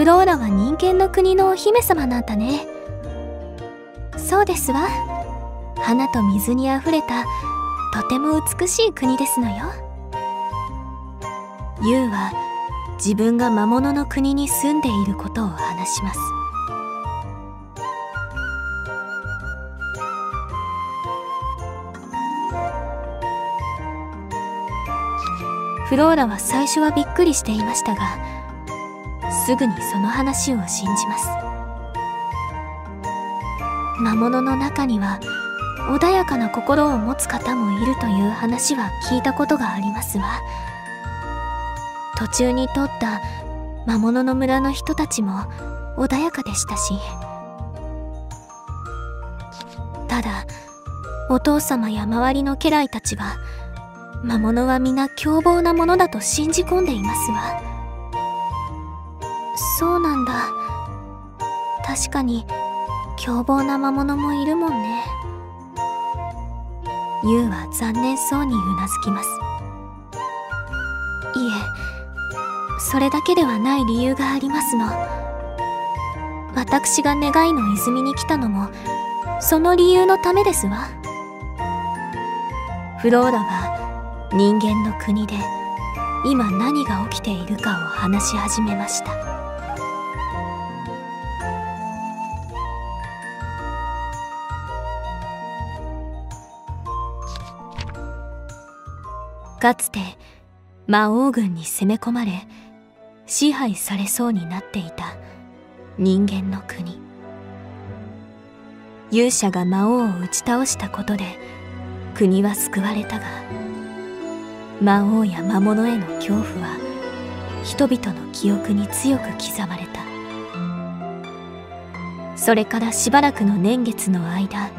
フローラは人間の国のお姫様なんだね。そうですわ。花と水にあふれたとても美しい国ですのよ。ユウは自分が魔物の国に住んでいることを話します。フローラは最初はびっくりしていましたがすぐにその話を信じます。魔物の中には穏やかな心を持つ方もいるという話は聞いたことがありますわ。途中に通った魔物の村の人たちも穏やかでしたしただお父様や周りの家来たちは魔物は皆凶暴なものだと信じ込んでいますわ。そうなんだ。確かに凶暴な魔物もいるもんね。ユウは残念そうにうなずきます。いえそれだけではない理由がありますの。私が願いの泉に来たのもその理由のためですわ。フローラは人間の国で今何が起きているかを話し始めました。かつて魔王軍に攻め込まれ支配されそうになっていた人間の国。勇者が魔王を打ち倒したことで国は救われたが魔王や魔物への恐怖は人々の記憶に強く刻まれた。それからしばらくの年月の間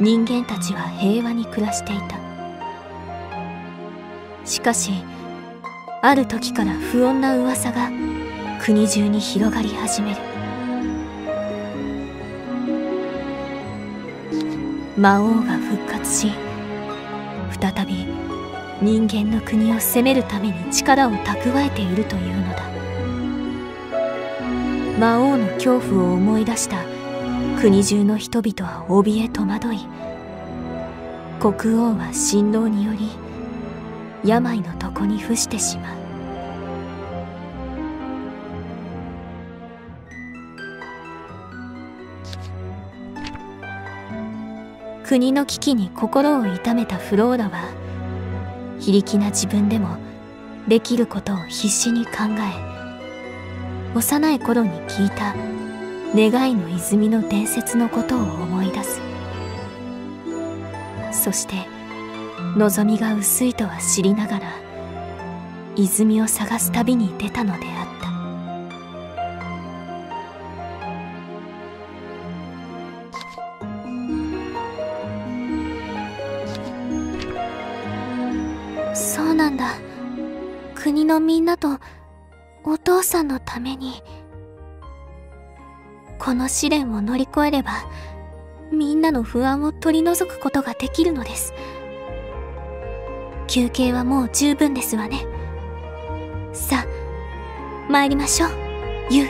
人間たちは平和に暮らしていた。しかしある時から不穏な噂が国中に広がり始める。魔王が復活し再び人間の国を攻めるために力を蓄えているというのだ。魔王の恐怖を思い出した国中の人々は怯え戸惑い国王は振動により病の床に伏してしまう。国の危機に心を痛めたフローラは非力な自分でもできることを必死に考え幼い頃に聞いた願いの泉の伝説のことを思い出す。そして望みが薄いとは知りながら泉を探す旅に出たのであった。そうなんだ。国のみんなとお父さんのためにこの試練を乗り越えればみんなの不安を取り除くことができるのです。休憩はもう十分ですわね。さあ参りましょう。ユウ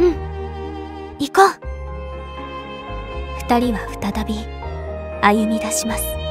うん。行こう。二人は再び歩み出します。